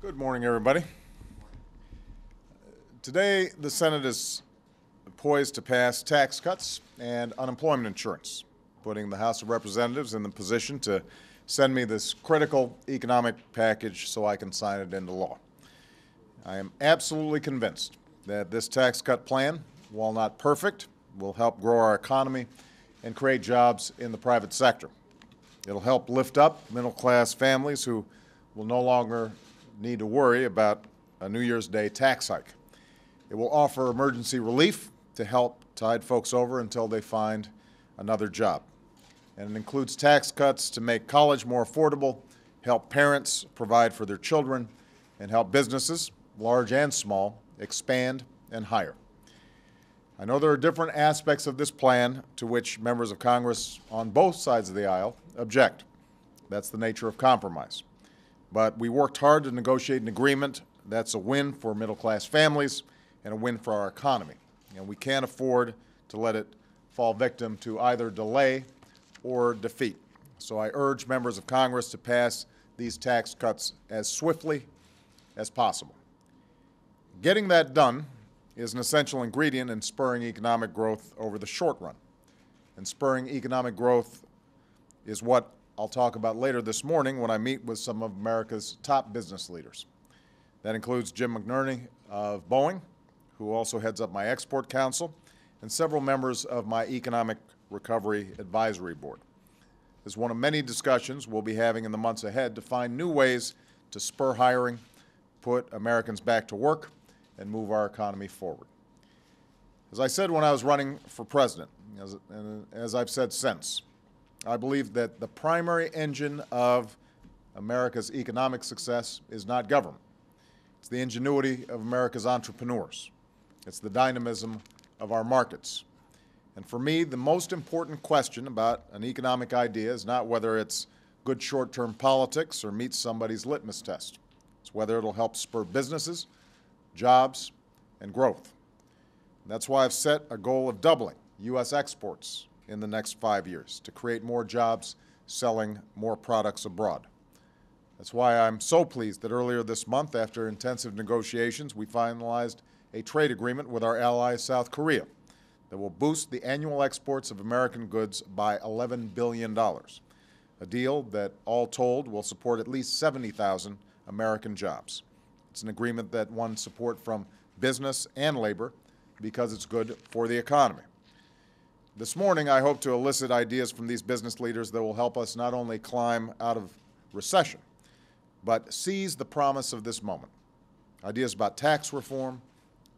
Good morning, everybody. Today, the Senate is poised to pass tax cuts and unemployment insurance, putting the House of Representatives in the position to send me this critical economic package so I can sign it into law. I am absolutely convinced that this tax cut plan, while not perfect, will help grow our economy and create jobs in the private sector. It'll help lift up middle class families who will no longer need to worry about a New Year's Day tax hike. It will offer emergency relief to help tide folks over until they find another job. And it includes tax cuts to make college more affordable, help parents provide for their children, and help businesses, large and small, expand and hire. I know there are different aspects of this plan to which members of Congress on both sides of the aisle object. That's the nature of compromise. But we worked hard to negotiate an agreement that's a win for middle class families and a win for our economy. And we can't afford to let it fall victim to either delay or defeat. So I urge members of Congress to pass these tax cuts as swiftly as possible. Getting that done is an essential ingredient in spurring economic growth over the short run. And spurring economic growth is what I'll talk about later this morning when I meet with some of America's top business leaders. That includes Jim McNerney of Boeing, who also heads up my Export Council, and several members of my Economic Recovery Advisory Board. This is one of many discussions we'll be having in the months ahead to find new ways to spur hiring, put Americans back to work, and move our economy forward. As I said when I was running for president, as, and as I've said since, I believe that the primary engine of America's economic success is not government. It's the ingenuity of America's entrepreneurs. It's the dynamism of our markets. And for me, the most important question about an economic idea is not whether it's good short-term politics or meets somebody's litmus test. It's whether it'll help spur businesses, jobs, and growth. And that's why I've set a goal of doubling U.S. exports in the next five years to create more jobs selling more products abroad. That's why I'm so pleased that earlier this month, after intensive negotiations, we finalized a trade agreement with our ally South Korea that will boost the annual exports of American goods by $11 billion, a deal that, all told, will support at least 70,000 American jobs. It's an agreement that won support from business and labor because it's good for the economy. This morning, I hope to elicit ideas from these business leaders that will help us not only climb out of recession, but seize the promise of this moment. Ideas about tax reform,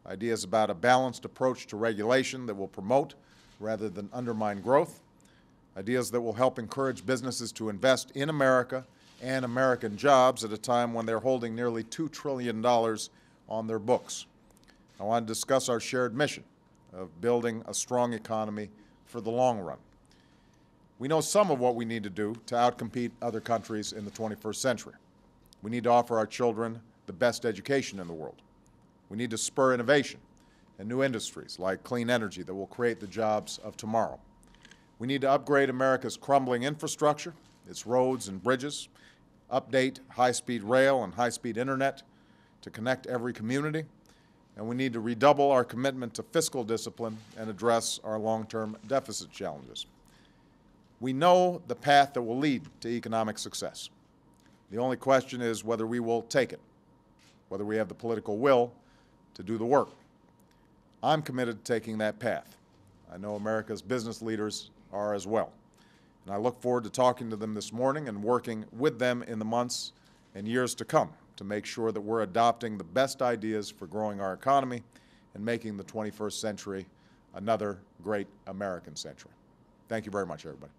ideas about a balanced approach to regulation that will promote rather than undermine growth, ideas that will help encourage businesses to invest in America and American jobs at a time when they're holding nearly $2 trillion on their books. I want to discuss our shared mission of building a strong economy for the long run. We know some of what we need to do to outcompete other countries in the 21st century. We need to offer our children the best education in the world. We need to spur innovation and new industries like clean energy that will create the jobs of tomorrow. We need to upgrade America's crumbling infrastructure, its roads and bridges, update high-speed rail and high-speed internet to connect every community, and we need to redouble our commitment to fiscal discipline and address our long-term deficit challenges. We know the path that will lead to economic success. The only question is whether we will take it, whether we have the political will to do the work. I'm committed to taking that path. I know America's business leaders are as well. And I look forward to talking to them this morning and working with them in the months and years to come to make sure that we're adopting the best ideas for growing our economy and making the 21st century another great American century. Thank you very much, everybody.